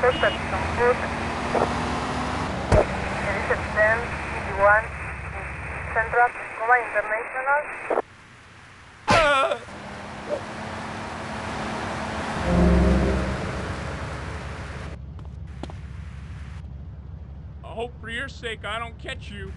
Suspect good. foot. Reset 10, 51, Central, Tacoma International. I hope for your sake I don't catch you.